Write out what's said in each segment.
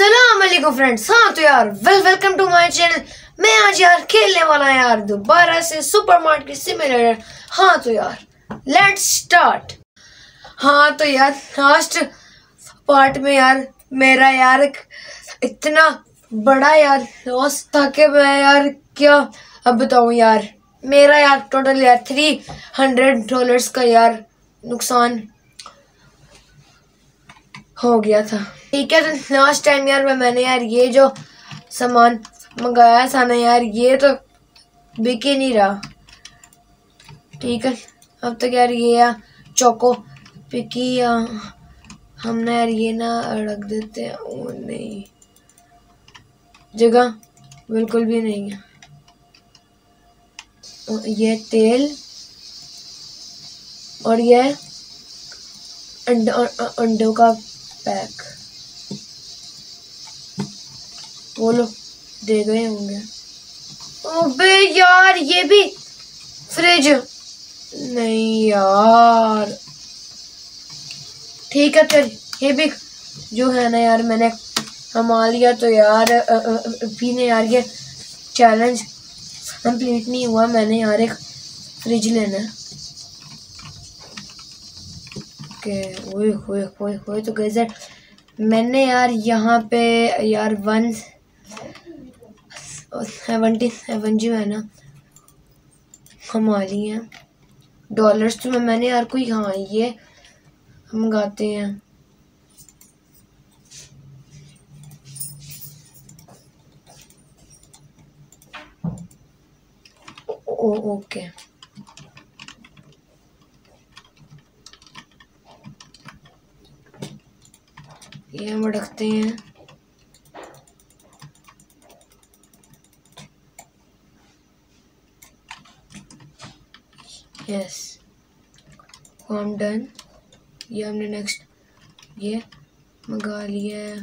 वालेकुम फ्रेंड्स हाँ तो यार well welcome to my channel मैं आज यार खेलने वाला यार दोबारा से सुपर मार्केट सिमुलेटर हाँ तो यार लेट्स स्टार्ट हाँ तो यार लास्ट पार्ट में यार, मेरा यार इतना बड़ा यार लॉस था कि मैं यार क्या, अब बताऊँ यार, मेरा यार टोटल यार थ्री हंड्रेड डॉलर्स का यार नुकसान हो गया था। ठीक है तो लास्ट टाइम यार मैंने यार ये जो सामान मंगाया था ना यार, ये तो बिक ही नहीं रहा। ठीक है, अब तक यार ये या चोको पिकी या हम ना यार ये ना रख देते हैं, ओ नहीं। जगह बिल्कुल भी नहीं है। ये तेल और ये अंडों का पैक बोलो दे गए होंगे। अबे यार ये भी फ्रिज। नहीं यार। ठीक है फिर ये भी जो है ना यार मैंने कमा लिया तो यार भी ने यार ये चैलेंज कंप्लीट नहीं हुआ मैंने यार एक फ्रिज लेना है। ओके ओए होए होए होए तो गैस मैंने यार यहाँ पे, यार वन सेवेंटी सेवन जो है ना, कमा ली हैं। डॉलर्स तो मैंने यार कोई हाँ ये मंगाते हैं। Oh, okay. ये हम रखते हैं। यस हम डन ये हमने नेक्स्ट ये मंगा लिया है।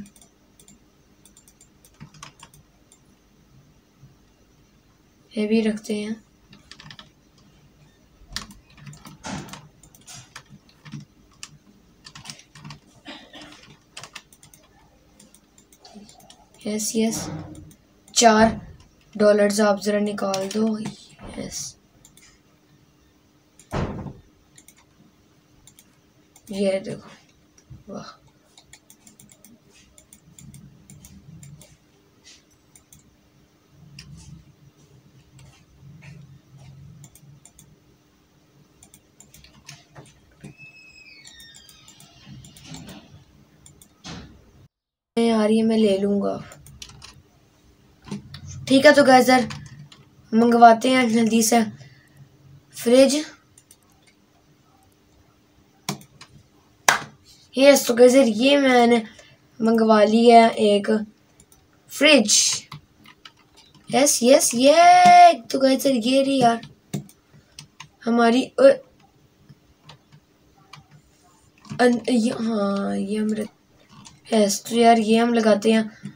ये भी रखते हैं। यस यस चार डॉलर्स आप ज़रा निकाल दो। यस ये देखो। वाह। आ रही है, मैं ले लूँगा। ठीक है तो गैज़र मंगवाते हैं जल्दी से। फ्रिज यस तो गैज़र ये मैंने मंगवा ली है एक फ्रिज यस यस ये तो गैज़र ये रही यार हमारी हाँ ये हम यस तो यार, ये हम लगाते हैं।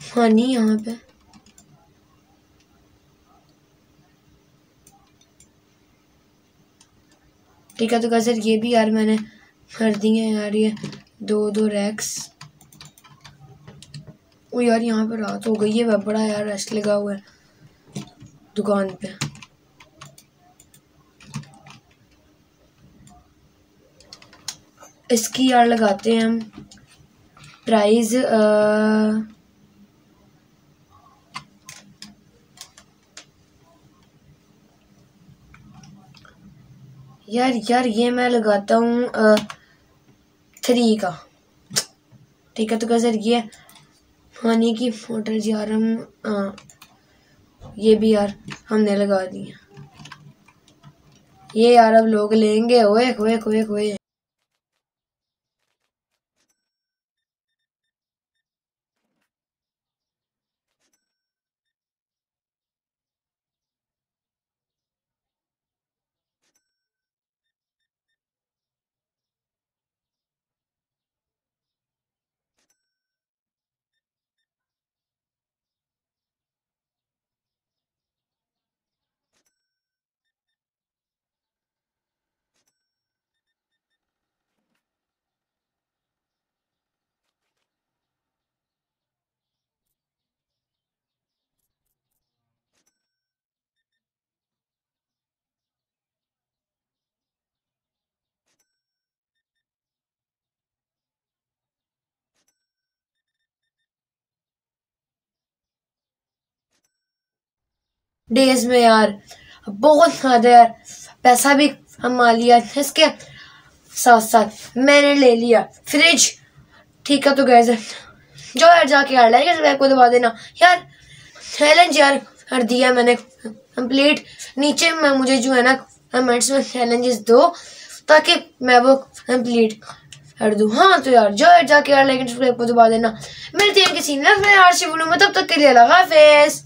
हनी यहाँ पे। ठीक है तो कैसे ये भी यार मैंने कर दिए हैं यार, ये दो दो रैक्स ओ यार, यहाँ पे रात हो गई है बड़ा यार रेस्ट लगा हुआ है दुकान पे। इसकी यार लगाते हैं हम। प्राइस यार यार ये मैं लगाता हूँ थ्री का। ठीक है तो क्या सर ये पानी की मोटर यार हम आ, ये भी यार हमने लगा दिया ये यार अब लोग लेंगे ओए ओए ओए ओए। डेज़ में यार। बहुत ज़्यादा यार। पैसा भी कमा लिया इसके साथ साथ मैंने ले लिया। फ्रिज ठीक है तो गैस जो यार जाके यार लाइक सब्सक्राइब को दबा देना। यार चैलेंज यार कर दिया मैंने। कंप्लीट नीचे में मुझे जो है ना कमेंट्स में चैलेंजेस दो, ताकि मैं वो कंप्लीट कर दूँ। हाँ तो यार, जो यार जाके यार लाइक को दबा देना। मिलती है किसी में यार शिवलू में। तब तक के लिए लगा फेस